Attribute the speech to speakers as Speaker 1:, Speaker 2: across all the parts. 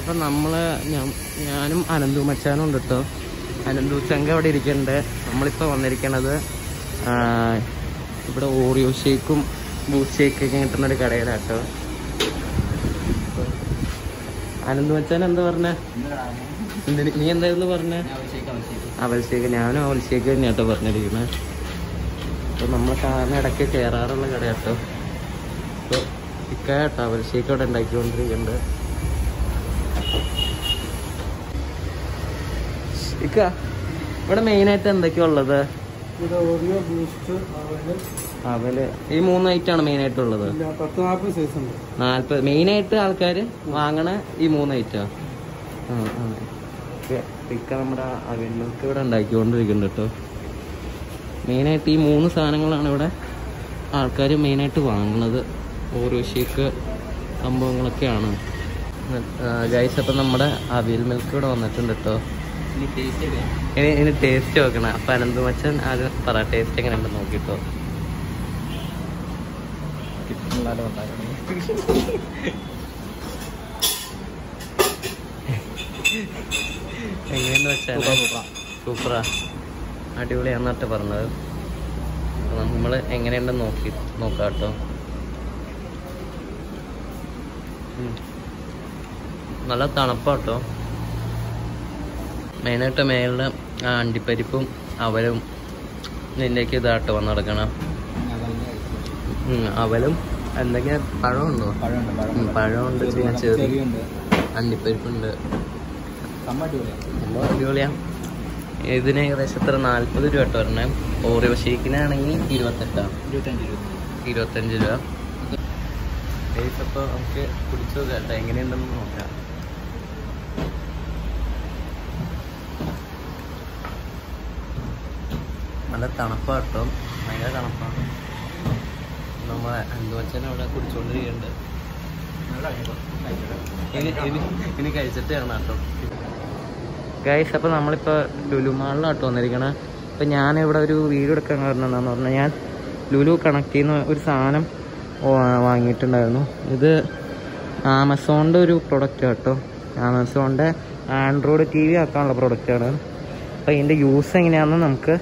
Speaker 1: അപ്പം നമ്മൾ ഞാനും അനന്തു മച്ചാനും ഉണ്ട് കേട്ടോ അനന്തു ചങ്ക അവിടെ ഇരിക്കുന്നുണ്ട് നമ്മളിപ്പോൾ വന്നിരിക്കണത് ഇവിടെ ഓറിയോ ഷേക്കും ബൂത്ത് ഷേക്കൊക്കെ കിട്ടുന്ന ഒരു കടയിലാണ് അനന്തു മച്ചാൻ എന്താ പറഞ്ഞ? നീ എന്തായിരുന്നു പറഞ്ഞ? അവൽശേഖ ഞാനും അവൽശേഖ തന്നെ തന്നെയാണ് കേട്ടോ പറഞ്ഞിരിക്കുന്നത് അപ്പോൾ നമ്മൾ സാറിന് ഇടയ്ക്ക് കയറാറുള്ള കട കേട്ടോ അപ്പോൾ ഇക്കായട്ടോ അവൽശേഖ അവിടെ ഉണ്ടാക്കിക്കൊണ്ടിരിക്കുന്നുണ്ട് ഇക്ക ഇവിടെ മെയിനായിട്ട് എന്തൊക്കെയാ ഉള്ളത്? അവൽ ഈ മൂന്ന് ഐറ്റം ആണ് മെയിൻ
Speaker 2: ആയിട്ട് ഉള്ളത് മെയിൻ ആയിട്ട് ആൾക്കാര്
Speaker 1: നാല്പത് മെയിനായിട്ട് ആൾക്കാർ വാങ്ങണ ഈ മൂന്ന് ഐറ്റം ഇക്ക- നമ്മുടെ അവിയൽക്ക് ഇവിടെ ഉണ്ടാക്കിക്കൊണ്ടിരിക്കുന്നുണ്ട് കേട്ടോ മെയിനായിട്ട് ഈ മൂന്ന് സാധനങ്ങളാണ് ഇവിടെ ആൾക്കാർ മെയിനായിട്ട് വാങ്ങുന്നത് ഓരോ ഷേക്ക് സംഭവങ്ങളൊക്കെയാണ്. ഗൈസ് അപ്പം നമ്മുടെ അവിയൽ മിൽക്ക് ഇവിടെ വന്നിട്ടുണ്ട് കേട്ടോ ഇനി ടേസ്റ്റ് നോക്കണം. അപ്പൊ അനന്ത് മച്ചൻ ആദ്യം പറ ടേസ്റ്റ് എങ്ങനെ ഉണ്ട് നോക്കിട്ടോ. എങ്ങനെയെന്ന് വെച്ചാൽ സൂപ്പറാ അടിപൊളിയാന്നിട്ട് പറഞ്ഞത്. നമ്മൾ എങ്ങനെയുണ്ടെന്ന് നോക്കി നോക്കാം കേട്ടോ. നല്ല തണുപ്പാട്ടോ മെയിനായിട്ട് മേളിൽ അണ്ടിപ്പരിപ്പും അവരും നിന്റേക്ക് ഇതായിട്ട് വന്നു നടക്കണം. ഉം, അവലും എന്തൊക്കെയാ പഴമുണ്ടോ? പഴമുണ്ട് പിന്നെ ചെറി അണ്ടിപ്പരിപ്പുണ്ട്. സംഭവം അടിപൊളിയാ. ഇതിന് ഏകദേശം എത്ര? നാല്പത് രൂപ കേട്ടോ വരണേ ഓറിയോ ഷേക്കിനാണെങ്കിൽ ഇരുപത്തെട്ടാ. ഇരുപത്തഞ്ച് രൂപ. ഇരുപത്തഞ്ച് അപ്പോൾ നമുക്ക് കുടിച്ചു കേട്ടോ. എങ്ങനെയുണ്ടെന്ന് നോക്കാം. നല്ല തണുപ്പാട്ടോ ഭയങ്കര തണുപ്പാണ് നമ്മളെ അന്തുവച്ചനെ അവിടെ കുടിച്ചോണ്ടിരിക്കുന്നുണ്ട് ഇനി കഴിച്ചിട്ട് കാണാം കേട്ടോ. ഗൈസ് അപ്പോൾ നമ്മളിപ്പോൾ ലുലുമാളിലാട്ടോ വന്നിരിക്കണേ. അപ്പോൾ ഞാനിവിടെ ഒരു വീഡിയോ എടുക്കാൻ കാരണം എന്താണെന്ന് പറഞ്ഞാൽ ഞാൻ ലുലു കണക്ട് ചെയ്യുന്ന ഒരു സാധനം വാങ്ങിയിട്ടുണ്ടായിരുന്നു. ഇത് ആമസോണിന്റെ ഒരു പ്രൊഡക്റ്റ് കേട്ടോ ആമസോണിന്റെ ആൻഡ്രോയിഡ് ടി വി ആക്കാനുള്ള പ്രൊഡക്റ്റാണ് അപ്പോൾ ഇതിന്റെ യൂസ് എങ്ങനെയാണെന്ന് നമുക്ക്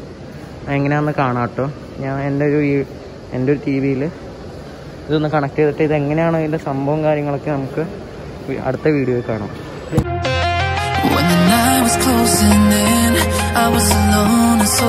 Speaker 1: എങ്ങനെയാണെന്ന് കാണാം കേട്ടോ. ഞാൻ എന്റെ ഒരു എന്റെ ഒരു ടി വിയിൽ ഇതൊന്ന് കണക്ട് ചെയ്തിട്ട് ഇതെങ്ങനെയാണ് ഇതിന്റെ സംഭവം കാര്യങ്ങളൊക്കെ നമുക്ക് അടുത്ത വീഡിയോയിൽ കാണാം.
Speaker 3: When the night was closing in, I was alone and so